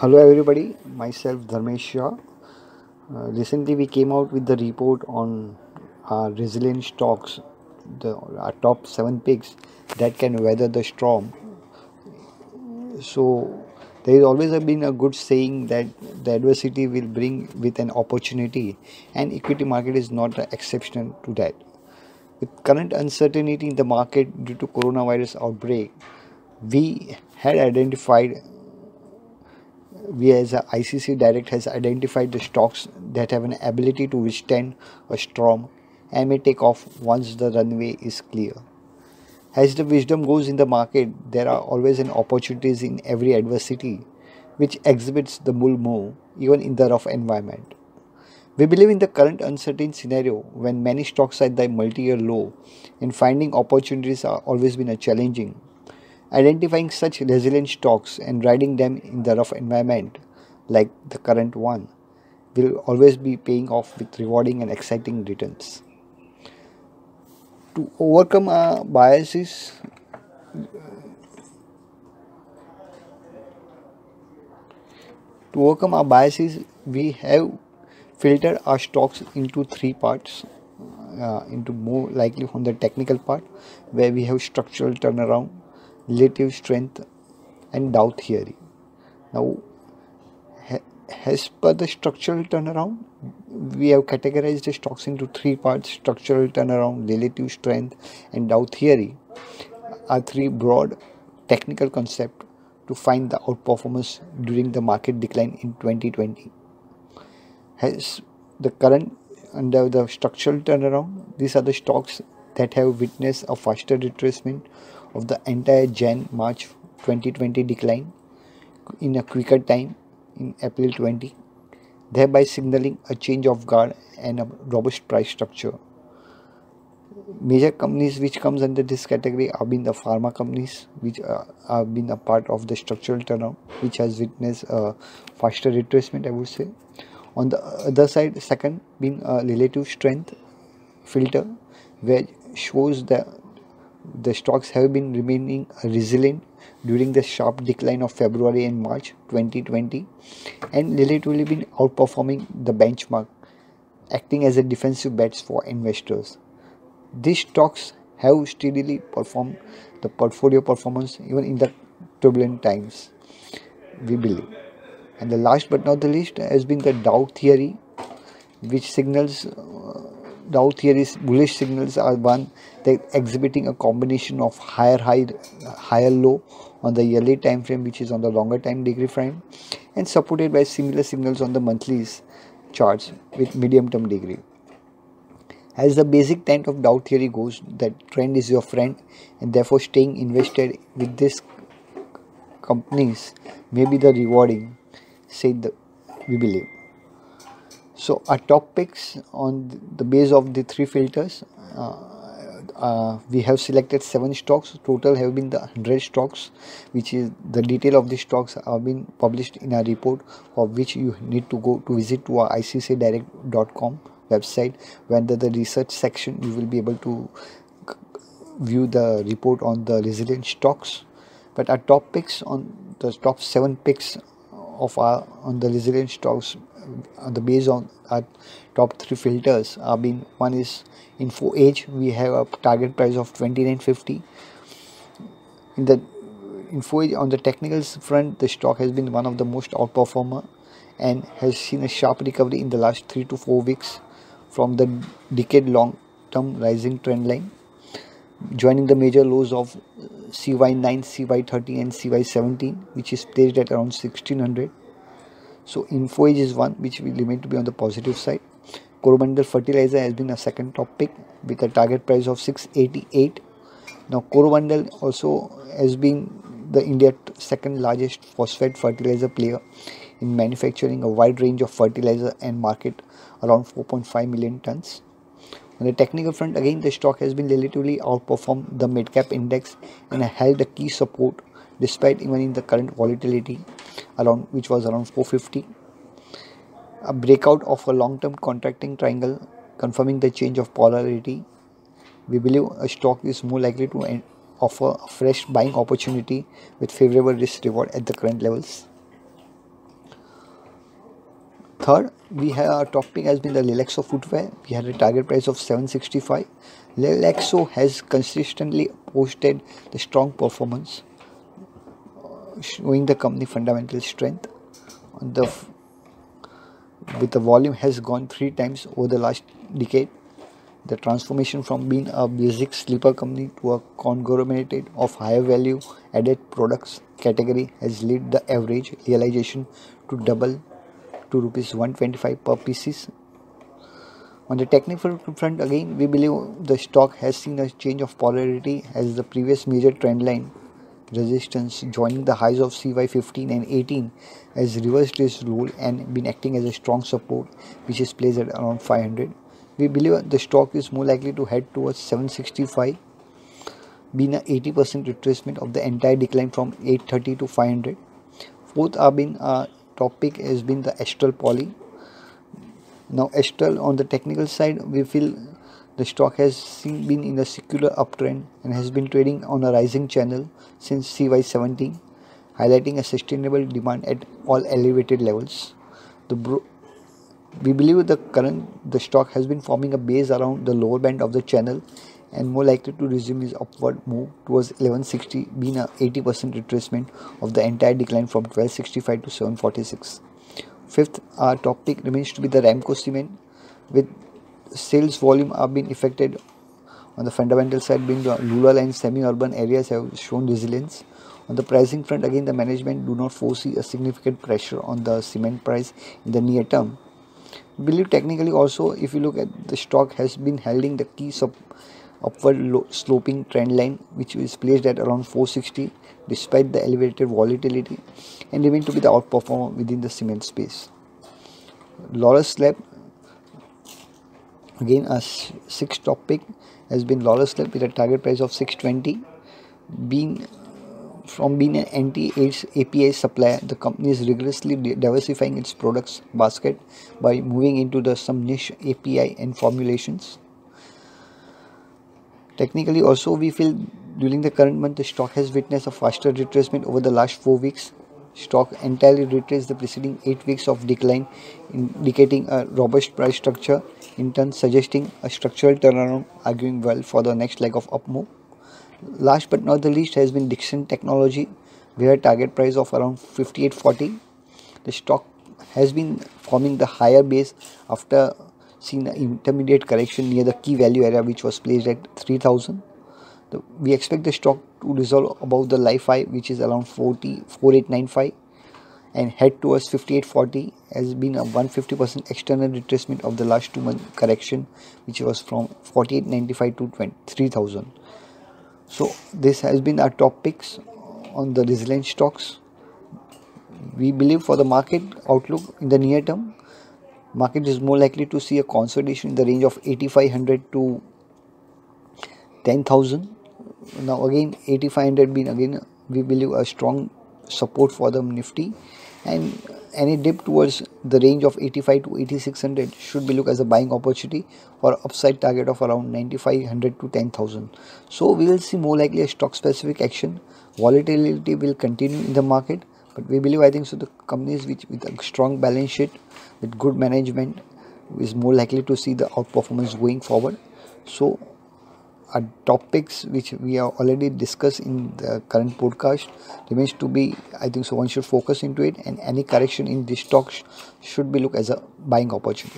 Hello everybody, myself Dharmesh Shah. Uh, recently we came out with the report on our resilient stocks, the our top seven picks that can weather the storm. So there has always been a good saying that the adversity will bring with an opportunity, and equity market is not an exception to that. With current uncertainty in the market due to coronavirus outbreak, we had identified we as ICICI Direct has identified the stocks that have an ability to withstand a storm and may take off once the runway is clear. As the wisdom goes in the market, there are always an opportunities in every adversity, which exhibits the bull move even in the rough environment. We believe in the current uncertain scenario when many stocks are at the multi-year low and finding opportunities are always been a challenging Identifying such resilient stocks and riding them in the rough environment, like the current one, will always be paying off with rewarding and exciting returns. To overcome our biases, to overcome our biases, we have filtered our stocks into three parts. Uh, into more likely from the technical part, where we have structural turnaround, relative strength and Dow theory. Now, as per the structural turnaround, we have categorized the stocks into three parts structural turnaround, relative strength, and Dow theory are three broad technical concepts to find the outperformance during the market decline in 2020. Has the current under the structural turnaround, these are the stocks that have witnessed a faster retracement of the entire Jan March 2020 decline in a quicker time in April 20, thereby signaling a change of guard and a robust price structure. Major companies which comes under this category have been the pharma companies which uh, have been a part of the structural turnaround which has witnessed a faster retracement I would say. On the other side, second being a relative strength filter where shows the the stocks have been remaining resilient during the sharp decline of February and March 2020 and relatively been outperforming the benchmark, acting as a defensive bets for investors. These stocks have steadily performed the portfolio performance even in the turbulent times, we believe. And the last but not the least has been the Dow theory, which signals uh, uh, Dow theory's bullish signals are one that exhibiting a combination of higher high, higher low on the yearly time frame, which is on the longer time degree frame, and supported by similar signals on the monthly charts with medium term degree. As the basic tenet of Dow theory goes, that trend is your friend, and therefore staying invested with these companies may be the rewarding, said the, we believe. So our top picks on the base of the three filters, uh, uh, we have selected seven stocks. Total have been the hundred stocks, which is the detail of the stocks have been published in a report for which you need to go to visit to our icicidirect.com website. Under the research section, you will be able to view the report on the resilient stocks. But our top picks on the top seven picks of our on the resilient stocks Uh, the base on our top three filters are being one is Info Edge we have a target price of 2950 in the Info Edge on the technicals front the stock has been one of the most outperformer and has seen a sharp recovery in the last three to four weeks from the decade long term rising trend line joining the major lows of CY9, CY30 and CY17 which is placed at around 1600 so InfoEdge is one which will remain to be on the positive side. Coromandel fertilizer has been a second top pick with a target price of 688. Now Coromandel also has been the India second largest phosphate fertilizer player in manufacturing a wide range of fertilizer and market around 4.5 million tons. On the technical front, again the stock has been relatively outperformed the mid cap index and held a key support despite even in the current volatility around which was around 450 a breakout of a long-term contracting triangle confirming the change of polarity. We believe a stock is more likely to offer a fresh buying opportunity with favorable risk reward at the current levels. Third we have our top pick has been the Relaxo footwear. We had a target price of 765 Relaxo has consistently posted the strong performance showing the company fundamental strength. On the with the volume has gone three times over the last decade. The transformation from being a basic sleeper company to a conglomerate of higher value added products category has led the average realization to double to rupees 125 per pieces. On the technical front again we believe the stock has seen a change of polarity as the previous major trend line resistance joining the highs of CY15 and 18 has reversed its role and been acting as a strong support which is placed at around 500. We believe the stock is more likely to head towards 765 being a 80% retracement of the entire decline from 830 to 500. Fourth have been uh, topic has been the Astral Poly. Now Astral on the technical side we feel the stock has been in a secular uptrend and has been trading on a rising channel since CY17, highlighting a sustainable demand at all elevated levels. The we believe the current the stock has been forming a base around the lower band of the channel and more likely to resume its upward move towards 1160 being a 80% retracement of the entire decline from 1265 to 746. Fifth, our topic remains to be the Ramco cement with sales volume have been affected on the fundamental side being the rural and semi-urban areas have shown resilience on the pricing front again the management do not foresee a significant pressure on the cement price in the near term believe technically also if you look at the stock has been holding the key sub upward sloping trend line which is placed at around 460 despite the elevated volatility and remain to be the outperformer within the cement space. Laurus Labs again a sixth topic has been Laurus Lab with a target price of 620 being from being an anti-AIDS API supplier, the company is rigorously diversifying its products basket by moving into the some niche API and formulations. Technically, also we feel during the current month the stock has witnessed a faster retracement over the last four weeks stock entirely retraced the preceding 8 weeks of decline indicating a robust price structure in turn suggesting a structural turnaround arguing well for the next leg of up move. Last but not the least has been Dixon Technology where target price of around 5840. The stock has been forming the higher base after seeing the intermediate correction near the key value area which was placed at 3000 the, we expect the stock to resolve above the life high which is around 40 4895 and head towards 5840 has been a 150% external retracement of the last two month correction which was from 4895 to 3000 so this has been our top picks on the resilient stocks. We believe for the market outlook in the near term market is more likely to see a consolidation in the range of 8500 to 10000 now again 8500 been again we believe a strong support for the nifty. And any dip towards the range of 85 to 8600 should be looked as a buying opportunity for upside target of around 9500 to 10000 so we will see more likely a stock specific action. Volatility will continue in the market but we believe i think so the companies which with a strong balance sheet with good management is more likely to see the outperformance going forward. So uh, topics which we have already discussed in the current podcast remains to be i think so one should focus into it and any correction in this stock sh should be looked as a buying opportunity